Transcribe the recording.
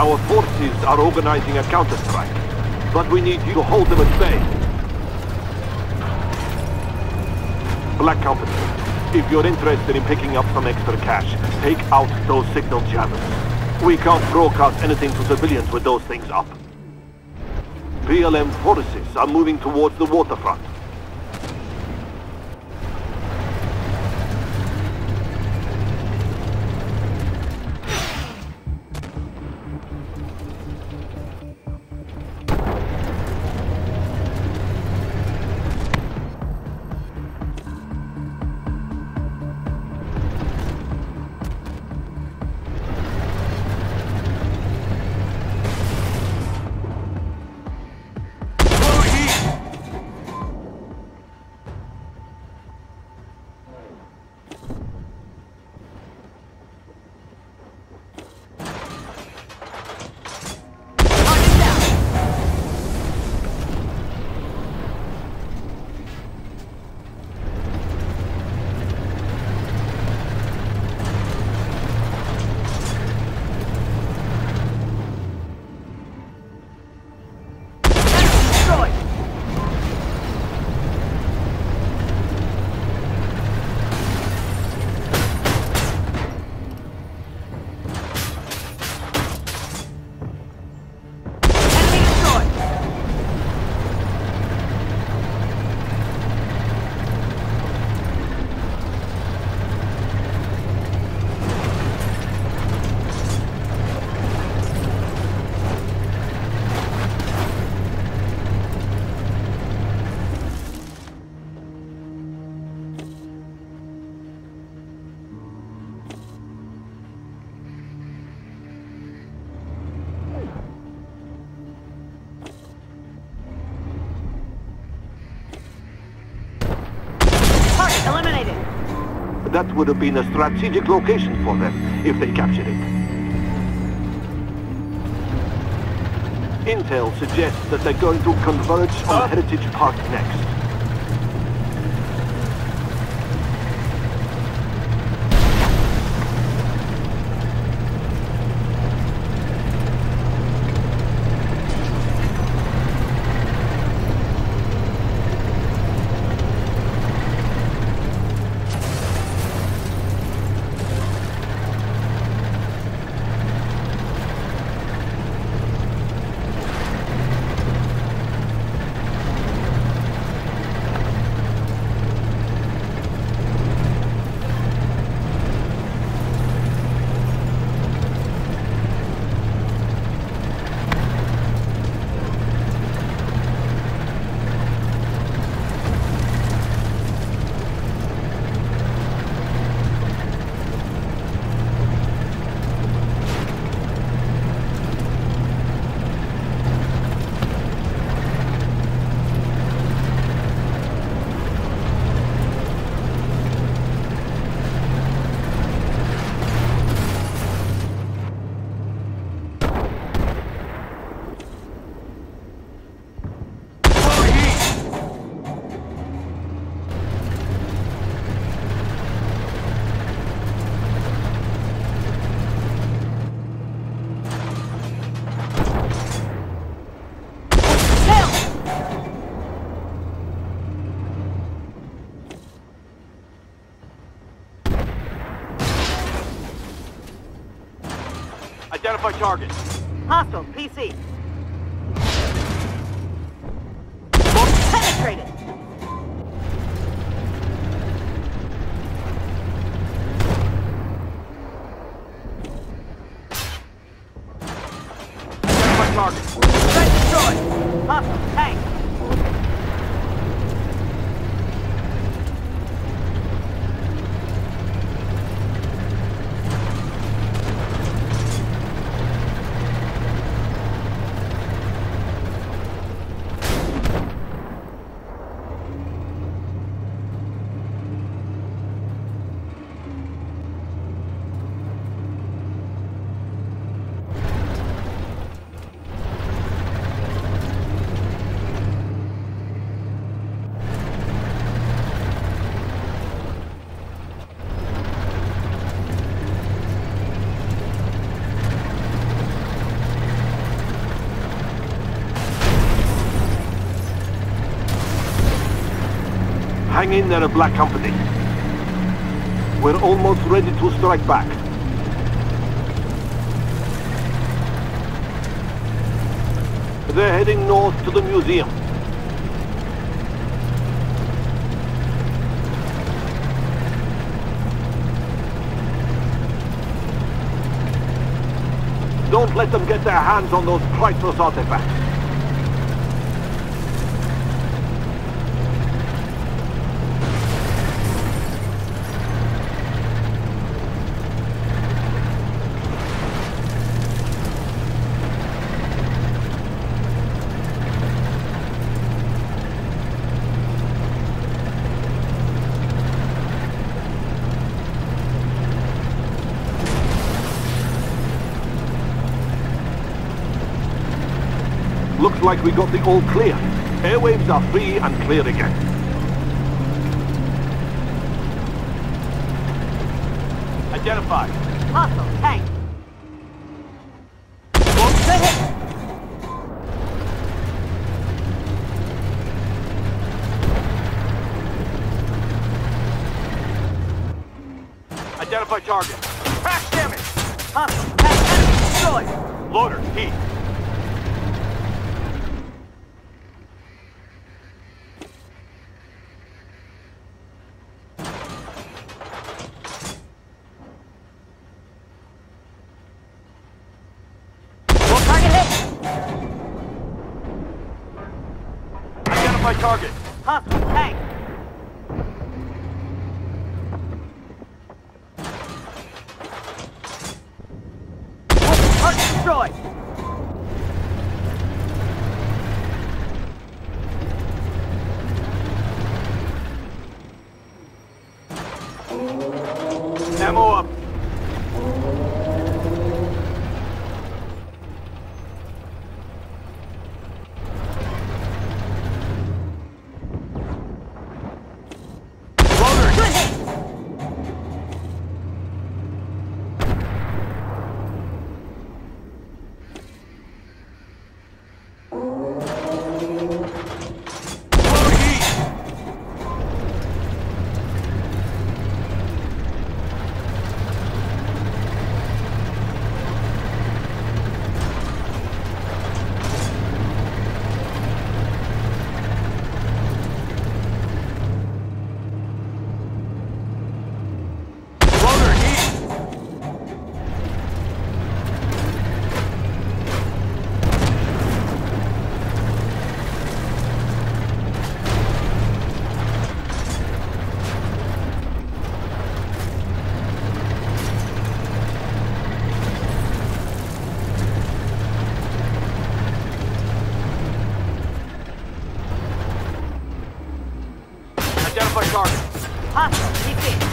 Our forces are organizing a counterstrike, but we need you to hold them at bay. Black Company, if you're interested in picking up some extra cash, take out those signal jammers. We can't broadcast anything to civilians with those things up. PLM forces are moving towards the waterfront. That would have been a strategic location for them if they captured it. Intel suggests that they're going to converge on Heritage Park next. Identify target. Hostile, PC. Hang in there, a Black Company. We're almost ready to strike back. They're heading north to the museum. Don't let them get their hands on those priceless artifacts. Looks like we got the all clear. Airwaves are free and clear again. Identify. Hostile tank. Identify target. Crash damage. Hostile tank. Enemy destroyed. Loader, heat. Target hit. Identify target. Hostile tank. Target destroyed. パスを引く